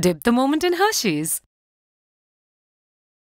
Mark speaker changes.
Speaker 1: Dip the moment in Hershey's.